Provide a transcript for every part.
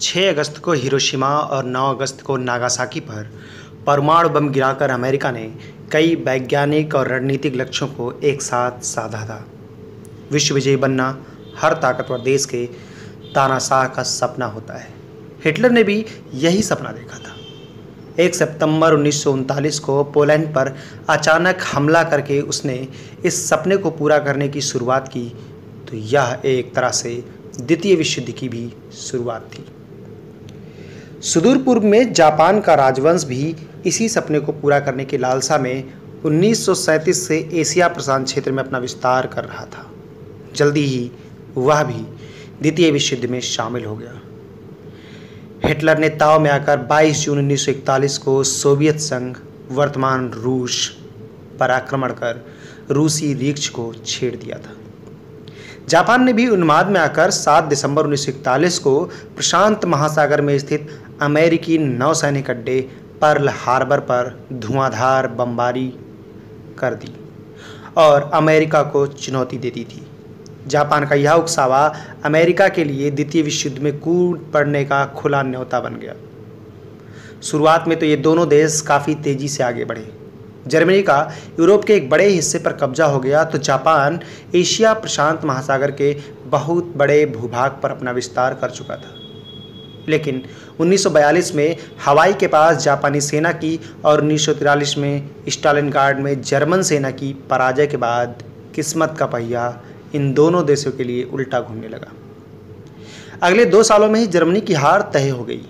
6 अगस्त को हिरोशिमा और 9 अगस्त को नागासाकी पर परमाणु बम गिराकर अमेरिका ने कई वैज्ञानिक और रणनीतिक लक्ष्यों को एक साथ साधा था। विश्व विजयी बनना हर ताकतवर देश के तानाशाह का सपना होता है। हिटलर ने भी यही सपना देखा था। एक सितंबर उन्नीस सौ उनतालीस को पोलैंड पर अचानक हमला करके उसने इस सपने को पूरा करने की शुरुआत की तो यह एक तरह से द्वितीय विश्व युद्ध की भी शुरुआत थी। सुदूर पूर्व में जापान का राजवंश भी इसी सपने को पूरा करने की लालसा में 1937 से एशिया प्रशांत क्षेत्र में अपना विस्तार कर रहा था। जल्दी ही वह भी द्वितीय विश्व युद्ध में शामिल हो गया। हिटलर ने ताव में आकर 22 जून 1941 को सोवियत संघ, वर्तमान रूस, पर आक्रमण कर रूसी रिक्ष को छेड़ दिया था। जापान ने भी उन्माद में आकर 7 दिसंबर 1941 को प्रशांत महासागर में स्थित अमेरिकी नौसैनिक अड्डे पर्ल हार्बर पर धुआंधार बमबारी कर दी और अमेरिका को चुनौती दे दी थी। जापान का यह उकसावा अमेरिका के लिए द्वितीय विश्व युद्ध में कूद पड़ने का खुला न्योता बन गया। शुरुआत में तो ये दोनों देश काफ़ी तेज़ी से आगे बढ़े। जर्मनी का यूरोप के एक बड़े हिस्से पर कब्जा हो गया तो जापान एशिया प्रशांत महासागर के बहुत बड़े भूभाग पर अपना विस्तार कर चुका था। लेकिन 1942 में हवाई के पास जापानी सेना की और उन्नीस में स्टालिन में जर्मन सेना की पराजय के बाद किस्मत का पहिया इन दोनों देशों के लिए उल्टा घूमने लगा। अगले दो सालों में ही जर्मनी की हार तय हो गई।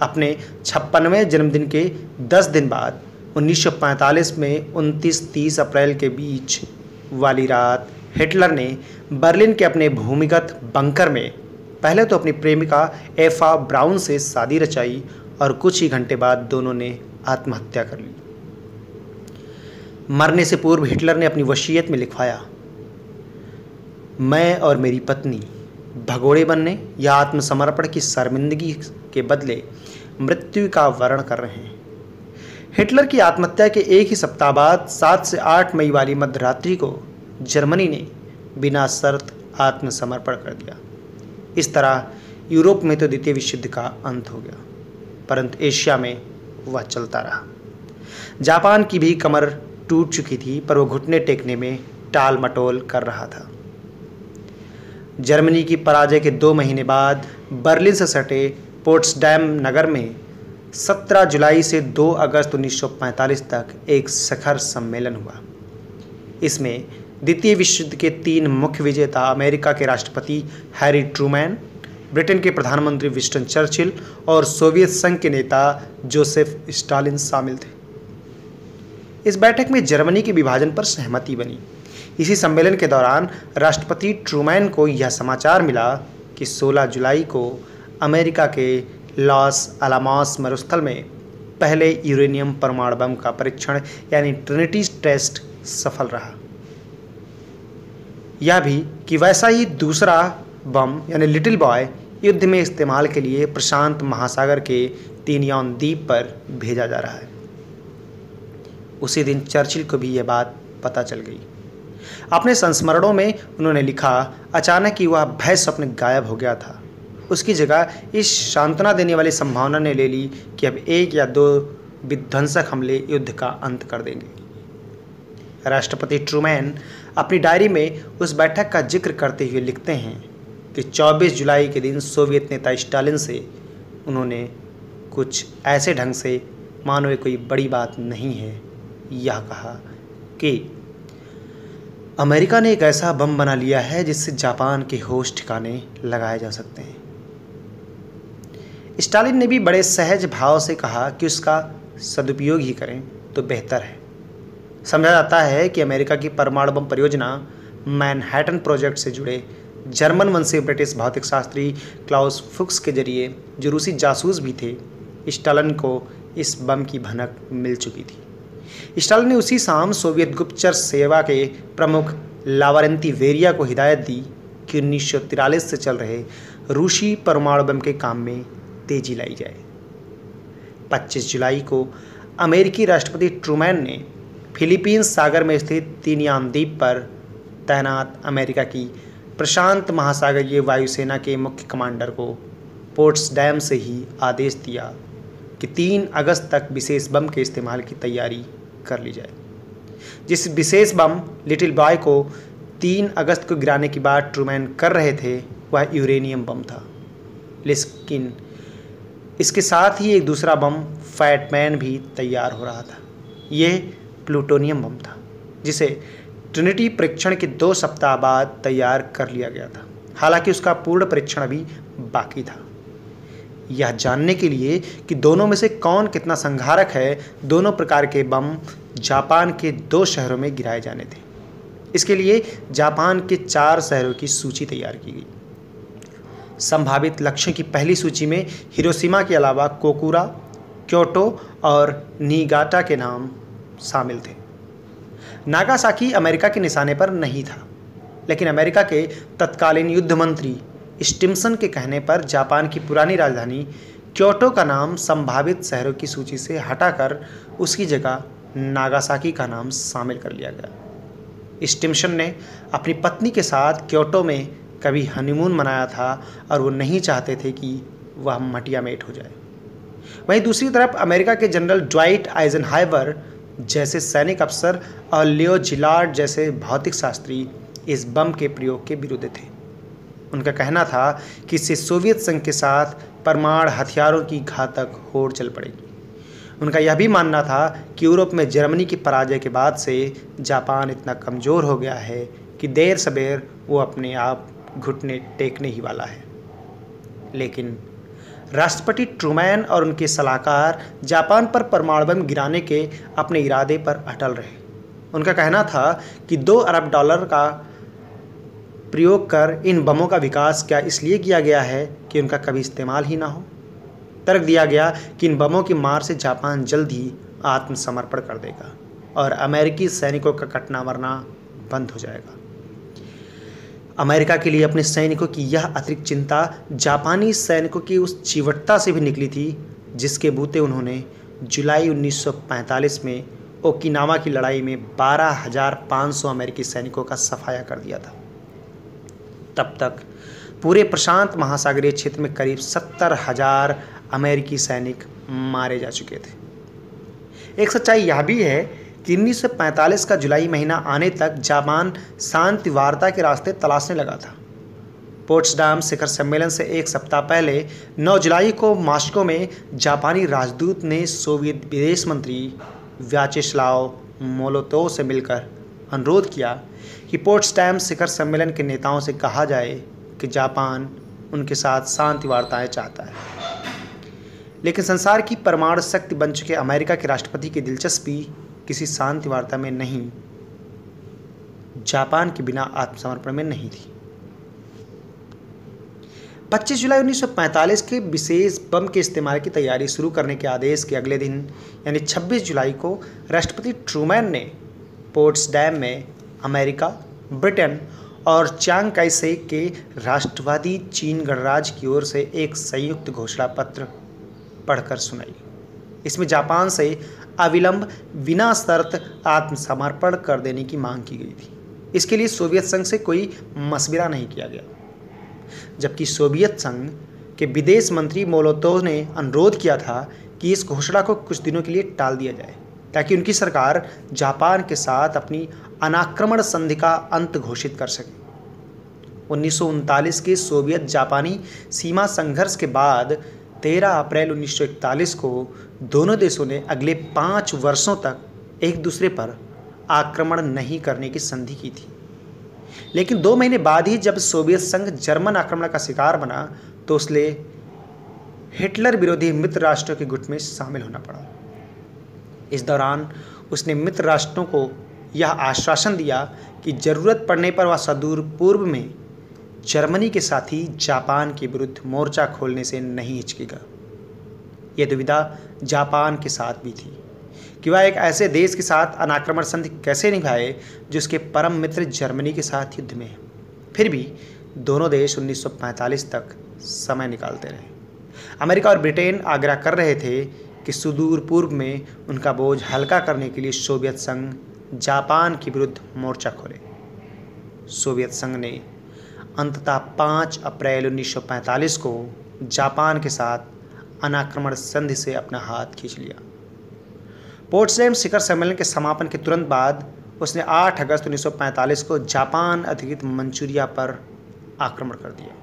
अपने छप्पनवें जन्मदिन के 10 दिन बाद 1945 में 29-30 अप्रैल के बीच वाली रात हिटलर ने बर्लिन के अपने भूमिगत बंकर में पहले तो अपनी प्रेमिका एफा ब्राउन से शादी रचाई और कुछ ही घंटे बाद दोनों ने आत्महत्या कर ली। मरने से पूर्व हिटलर ने अपनी वसीयत में लिखवाया, मैं और मेरी पत्नी भगोड़े बनने या आत्मसमर्पण की शर्मिंदगी के बदले मृत्यु का वर्ण कर रहे हैं। हिटलर की आत्महत्या के एक ही सप्ताह बाद सात से आठ मई वाली मध्यरात्रि को जर्मनी ने बिना शर्त आत्मसमर्पण कर दिया। इस तरह यूरोप में तो द्वितीय विश्व युद्ध का अंत हो गया, परंतु एशिया में वह चलता रहा। जापान की भी कमर टूट चुकी थी, पर वह घुटने टेकने में टाल मटोल कर रहा था। जर्मनी की पराजय के दो महीने बाद बर्लिन से सटे पोर्ट्सडैम नगर में 17 जुलाई से 2 अगस्त 1945 तक एक शिखर सम्मेलन हुआ। इसमें द्वितीय विश्व युद्ध के तीन मुख्य विजेता अमेरिका के राष्ट्रपति हैरी ट्रूमैन, ब्रिटेन के प्रधानमंत्री विस्टन चर्चिल और सोवियत संघ के नेता जोसेफ स्टालिन शामिल थे। इस बैठक में जर्मनी के विभाजन पर सहमति बनी। इसी सम्मेलन के दौरान राष्ट्रपति ट्रूमैन को यह समाचार मिला कि 16 जुलाई को अमेरिका के लॉस अलामॉस मरुस्थल में पहले यूरेनियम परमाणु बम का परीक्षण, यानी ट्रिनिटी टेस्ट, सफल रहा। यह भी कि वैसा ही दूसरा बम, यानी लिटिल बॉय, युद्ध में इस्तेमाल के लिए प्रशांत महासागर के तीनयान द्वीप पर भेजा जा रहा है। उसी दिन चर्चिल को भी यह बात पता चल गई। अपने संस्मरणों में उन्होंने लिखा, अचानक ही वह भय स्वप्न गायब हो गया था। उसकी जगह इस सांत्वना देने वाली संभावना ने ले ली कि अब एक या दो विध्वंसक हमले युद्ध का अंत कर देंगे। राष्ट्रपति ट्रूमैन अपनी डायरी में उस बैठक का ज़िक्र करते हुए लिखते हैं कि 24 जुलाई के दिन सोवियत नेता स्टालिन से उन्होंने कुछ ऐसे ढंग से, मानो कोई बड़ी बात नहीं है, यह कहा कि अमेरिका ने एक ऐसा बम बना लिया है जिससे जापान के होश ठिकाने लगाए जा सकते हैं। स्टालिन ने भी बड़े सहज भाव से कहा कि उसका सदुपयोग ही करें तो बेहतर है। समझा जाता है कि अमेरिका की परमाणु बम परियोजना मैनहैटन प्रोजेक्ट से जुड़े। जर्मन वंशी ब्रिटिश भौतिक शास्त्री क्लाउस फुक्स के ज़रिए जो रूसी जासूस भी थे, स्टालन को इस बम की भनक मिल चुकी थी। स्टालन ने उसी शाम सोवियत गुप्तचर सेवा के प्रमुख लावारंती वेरिया को हिदायत दी कि उन्नीस से चल रहे रूसी परमाणु बम के काम में तेज़ी लाई जाए। 25 जुलाई को अमेरिकी राष्ट्रपति ट्रूमैन ने फिलीपींस सागर में स्थित तीनयान द्वीप पर तैनात अमेरिका की प्रशांत महासागरीय वायुसेना के मुख्य कमांडर को पोर्ट्स डैम से ही आदेश दिया कि तीन अगस्त तक विशेष बम के इस्तेमाल की तैयारी कर ली जाए। जिस विशेष बम लिटिल बॉय को तीन अगस्त को गिराने की बात ट्रूमैन कर रहे थे, वह यूरेनियम बम था। लेकिन इसके साथ ही एक दूसरा बम फैटमैन भी तैयार हो रहा था। यह प्लूटोनियम बम था, जिसे ट्रिनिटी परीक्षण के दो सप्ताह बाद तैयार कर लिया गया था। हालाँकि उसका पूर्ण परीक्षण अभी बाकी था। यह जानने के लिए कि दोनों में से कौन कितना संघारक है, दोनों प्रकार के बम जापान के दो शहरों में गिराए जाने थे। इसके लिए जापान के चार शहरों की सूची तैयार की गई। संभावित लक्ष्यों की पहली सूची में हिरोशिमा के अलावा कोकुरा, क्योटो और नीगाटा के नाम शामिल थे। नागासाकी अमेरिका के निशाने पर नहीं था, लेकिन अमेरिका के तत्कालीन युद्ध मंत्री स्टिम्सन के कहने पर जापान की पुरानी राजधानी क्योटो का नाम संभावित शहरों की सूची से हटाकर उसकी जगह नागासाकी का नाम शामिल कर लिया गया। स्टिम्सन ने अपनी पत्नी के साथ क्योटो में कभी हनीमून मनाया था और वो नहीं चाहते थे कि वह मटिया मेट हो जाए। वहीं दूसरी तरफ़ अमेरिका के जनरल ड्वाइट आइजनहाइवर जैसे सैनिक अफसर और लियो जिलार्ड जैसे भौतिक शास्त्री इस बम के प्रयोग के विरुद्ध थे। उनका कहना था कि इससे सोवियत संघ के साथ परमाणु हथियारों की घातक होड़ चल पड़ेगी उनका यह भी मानना था कि यूरोप में जर्मनी की पराजय के बाद से जापान इतना कमज़ोर हो गया है कि देर सबेर वो अपने आप घुटने टेकने ही वाला है। लेकिन राष्ट्रपति ट्रूमैन और उनके सलाहकार जापान पर परमाणु बम गिराने के अपने इरादे पर अटल रहे। उनका कहना था कि दो अरब डॉलर का प्रयोग कर इन बमों का विकास क्या इसलिए किया गया है कि उनका कभी इस्तेमाल ही ना हो? तर्क दिया गया कि इन बमों की मार से जापान जल्द ही आत्मसमर्पण कर देगा और अमेरिकी सैनिकों का कटना मरना बंद हो जाएगा। अमेरिका के लिए अपने सैनिकों की यह अतिरिक्त चिंता जापानी सैनिकों की उस चिवटता से भी निकली थी जिसके बूते उन्होंने जुलाई 1945 में ओकिनावा की लड़ाई में 12,500 अमेरिकी सैनिकों का सफाया कर दिया था। तब तक पूरे प्रशांत महासागरीय क्षेत्र में करीब सत्तर हज़ार अमेरिकी सैनिक मारे जा चुके थे। एक सच्चाई यह भी है 1945 का जुलाई महीना आने तक जापान शांति वार्ता के रास्ते तलाशने लगा था। पोर्ट्सडाम शिखर सम्मेलन से एक सप्ताह पहले 9 जुलाई को मास्को में जापानी राजदूत ने सोवियत विदेश मंत्री व्याचेस्लाव मोलोतो से मिलकर अनुरोध किया कि पोर्ट्सडैम शिखर सम्मेलन के नेताओं से कहा जाए कि जापान उनके साथ शांति वार्ताएँ चाहता है। लेकिन संसार की परमाणु शक्ति बन चुके अमेरिका के राष्ट्रपति की दिलचस्पी किसी शांति वार्ता में नहीं, जापान के बिना आत्मसमर्पण में नहीं थी। 25 जुलाई 1945 के विशेष बम के इस्तेमाल की तैयारी शुरू करने के आदेश के अगले दिन, यानी 26 जुलाई को, राष्ट्रपति ट्रूमैन ने पोर्ट्स डैम में अमेरिका, ब्रिटेन और चांग काइसे के राष्ट्रवादी चीन गणराज्य की ओर से एक संयुक्त घोषणा पत्र पढ़कर सुनाई। इसमें जापान से अविलंब बिना शर्त आत्मसमर्पण कर देने की मांग की गई थी। इसके लिए सोवियत संघ से कोई मशविरा नहीं किया गया। जबकि सोवियत संघ के विदेश मंत्री मोलोतो ने अनुरोध किया था कि इस घोषणा को कुछ दिनों के लिए टाल दिया जाए, ताकि उनकी सरकार जापान के साथ अपनी अनाक्रमण संधि का अंत घोषित कर सके। उन्नीस सौ उनतालीस के सोवियत जापानी सीमा संघर्ष के बाद 13 अप्रैल 1941 को दोनों देशों ने अगले पाँच वर्षों तक एक दूसरे पर आक्रमण नहीं करने की संधि की थी। लेकिन दो महीने बाद ही जब सोवियत संघ जर्मन आक्रमण का शिकार बना तो उसने हिटलर विरोधी मित्र राष्ट्रों के गुट में शामिल होना पड़ा। इस दौरान उसने मित्र राष्ट्रों को यह आश्वासन दिया कि ज़रूरत पड़ने पर वह सदूर पूर्व में जर्मनी के साथ ही जापान के विरुद्ध मोर्चा खोलने से नहीं हिचकेगा। यह दुविधा जापान के साथ भी थी। कि वह एक ऐसे देश के साथ अनाक्रमण संधि कैसे निभाए, जो उसके परम मित्र जर्मनी के साथ युद्ध में है। फिर भी दोनों देश 1945 तक समय निकालते रहे। अमेरिका और ब्रिटेन आग्रह कर रहे थे कि सुदूर पूर्व में उनका बोझ हल्का करने के लिए सोवियत संघ जापान के विरुद्ध मोर्चा खोले। सोवियत संघ ने अंततः 5 अप्रैल 1945 को जापान के साथ अनाक्रमण संधि से अपना हाथ खींच लिया। पोर्ट्सडेम शिखर सम्मेलन के समापन के तुरंत बाद उसने 8 अगस्त 1945 को जापान अधिकृत मंचूरिया पर आक्रमण कर दिया।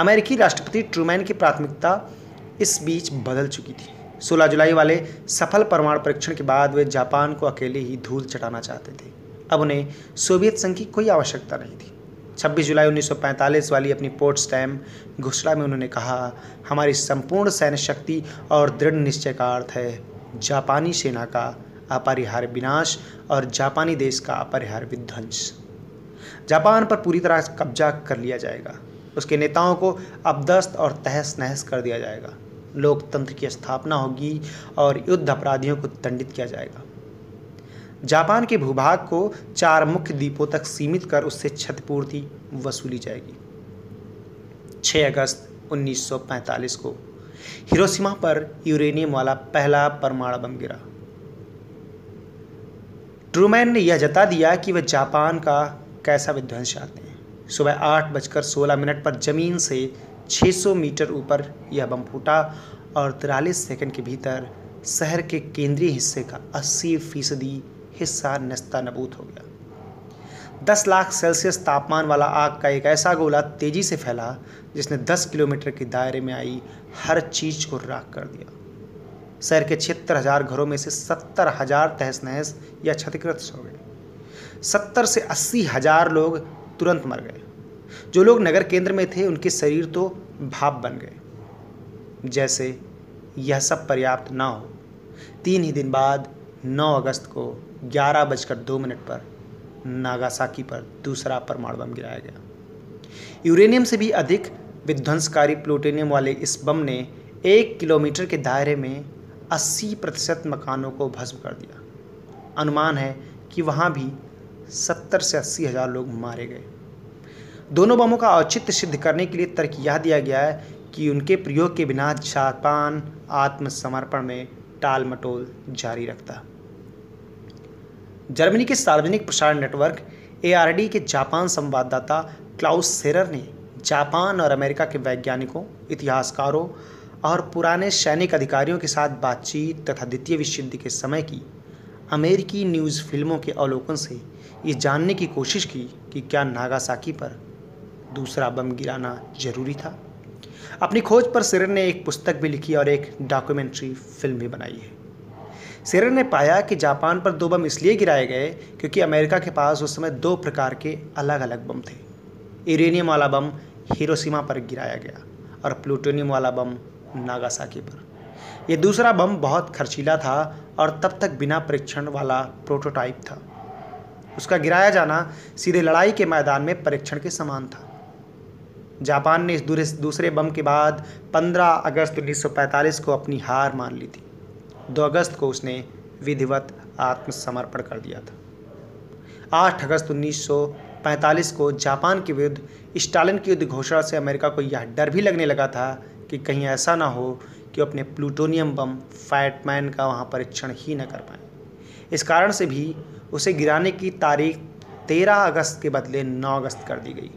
अमेरिकी राष्ट्रपति ट्रूमैन की प्राथमिकता इस बीच बदल चुकी थी। 16 जुलाई वाले सफल परमाणु परीक्षण के बाद वे जापान को अकेले ही धूल चटाना चाहते थे। अब उन्हें सोवियत संघ की कोई आवश्यकता नहीं थी। 26 जुलाई 1945 वाली अपनी पोर्ट स्टैम घोषणा में उन्होंने कहा, हमारी संपूर्ण सैन्य शक्ति और दृढ़ निश्चय का अर्थ है जापानी सेना का अपरिहार्य विनाश और जापानी देश का अपरिहार्य विध्वंस। जापान पर पूरी तरह कब्जा कर लिया जाएगा। उसके नेताओं को अबदस्त और तहस नहस कर दिया जाएगा। लोकतंत्र की स्थापना होगी और युद्ध अपराधियों को दंडित किया जाएगा। जापान के भूभाग को चार मुख्य द्वीपों तक सीमित कर उससे क्षतिपूर्ति वसूली जाएगी। 6 अगस्त 1945 को हिरोशिमा पर यूरेनियम वाला पहला परमाणु बम गिरा। ट्रूमैन ने यह जता दिया कि वह जापान का कैसा विध्वंस चाहते हैं। सुबह आठ बजकर सोलह मिनट पर ज़मीन से 600 मीटर ऊपर यह बम फूटा और तिरालीस सेकंड के भीतर शहर के केंद्रीय हिस्से का 80 फ़ीसदी हिस्सा नस्ता नबूत हो गया। दस लाख सेल्सियस तापमान वाला आग का एक ऐसा गोला तेज़ी से फैला जिसने दस किलोमीटर के दायरे में आई हर चीज़ को राख कर दिया। शहर के छिहत्तर हज़ार घरों में से सत्तर हज़ार तहस नहस या क्षतिग्रस्त हो गए। सत्तर से अस्सी हज़ार लोग तुरंत मर गए। जो लोग नगर केंद्र में थे, उनके शरीर तो भाप बन गए। जैसे यह सब पर्याप्त ना हो, तीन ही दिन बाद 9 अगस्त को ग्यारह बजकर दो मिनट पर नागासाकी पर दूसरा परमाणु बम गिराया गया। यूरेनियम से भी अधिक विध्वंसकारी प्लूटेनियम वाले इस बम ने एक किलोमीटर के दायरे में 80 प्रतिशत मकानों को भस्म कर दिया। अनुमान है कि वहाँ भी 70 से अस्सी हज़ार लोग मारे गए। दोनों बमों का औचित्य सिद्ध करने के लिए तर्क यह दिया गया है कि उनके प्रयोग के बिना जापान आत्मसमर्पण में टाल मटोल जारी रखता। जर्मनी के सार्वजनिक प्रसारण नेटवर्क एआरडी के जापान संवाददाता क्लाउस सेरर ने जापान और अमेरिका के वैज्ञानिकों, इतिहासकारों और पुराने सैनिक अधिकारियों के साथ बातचीत तथा द्वितीय विश्व युद्ध के समय की अमेरिकी न्यूज़ फ़िल्मों के अवलोकन से ये जानने की कोशिश की कि क्या नागासाकी पर दूसरा बम गिराना ज़रूरी था। अपनी खोज पर सिरर ने एक पुस्तक भी लिखी और एक डॉक्यूमेंट्री फ़िल्म भी बनाई है। सेरर ने पाया कि जापान पर दो बम इसलिए गिराए गए क्योंकि अमेरिका के पास उस समय दो प्रकार के अलग अलग बम थे। यूरेनियम वाला बम हिरोशिमा पर गिराया गया और प्लूटोनियम वाला बम नागासाकी पर। यह दूसरा बम बहुत खर्चीला था और तब तक बिना परीक्षण वाला प्रोटोटाइप था। उसका गिराया जाना सीधे लड़ाई के मैदान में परीक्षण के समान था। जापान ने इस दूसरे बम के बाद 15 अगस्त 1945 को अपनी हार मान ली थी। दो अगस्त को उसने विधिवत आत्मसमर्पण कर दिया था। आठ अगस्त 1945 को जापान के विरुद्ध स्टालिन की युद्ध घोषणा से अमेरिका को यह डर भी लगने लगा था कि कहीं ऐसा ना हो कि अपने प्लूटोनियम बम फैटमैन का वहाँ परीक्षण ही न कर पाए। इस कारण से भी उसे गिराने की तारीख 13 अगस्त के बदले 9 अगस्त कर दी गई।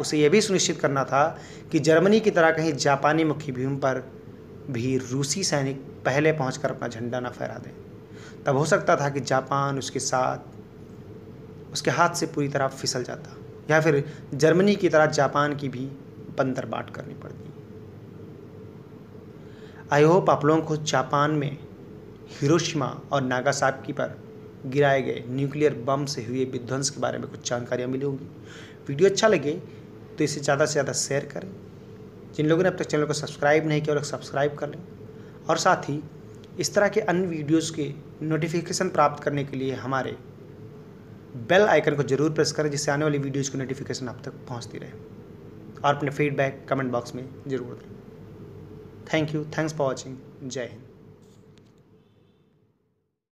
उसे यह भी सुनिश्चित करना था कि जर्मनी की तरह कहीं जापानी मुख्य भूमि पर भी रूसी सैनिक पहले पहुँच अपना झंडा न फहरा दें। तब हो सकता था कि जापान उसके साथ, उसके हाथ से पूरी तरह फिसल जाता, या फिर जर्मनी की तरह जापान की भी बंदर बाट करनी पड़ती। आई होप आप लोगों को जापान में हिरोशिमा और नागासाकी पर गिराए गए न्यूक्लियर बम से हुए विध्वंस के बारे में कुछ जानकारियाँ मिली होंगी। वीडियो अच्छा लगे तो इसे ज़्यादा से ज़्यादा शेयर करें। जिन लोगों ने अब तक चैनल को सब्सक्राइब नहीं किया सब्सक्राइब कर लें। और साथ ही, इस तरह के अन्य वीडियोज़ के नोटिफिकेशन प्राप्त करने के लिए हमारे बेल आइकन को ज़रूर प्रेस करें, जिससे आने वाली वीडियोज़ की नोटिफिकेशन आप तक पहुँचती रहे। और अपने फीडबैक कमेंट बॉक्स में ज़रूर दें। Thank you thanks for watching जय हिंद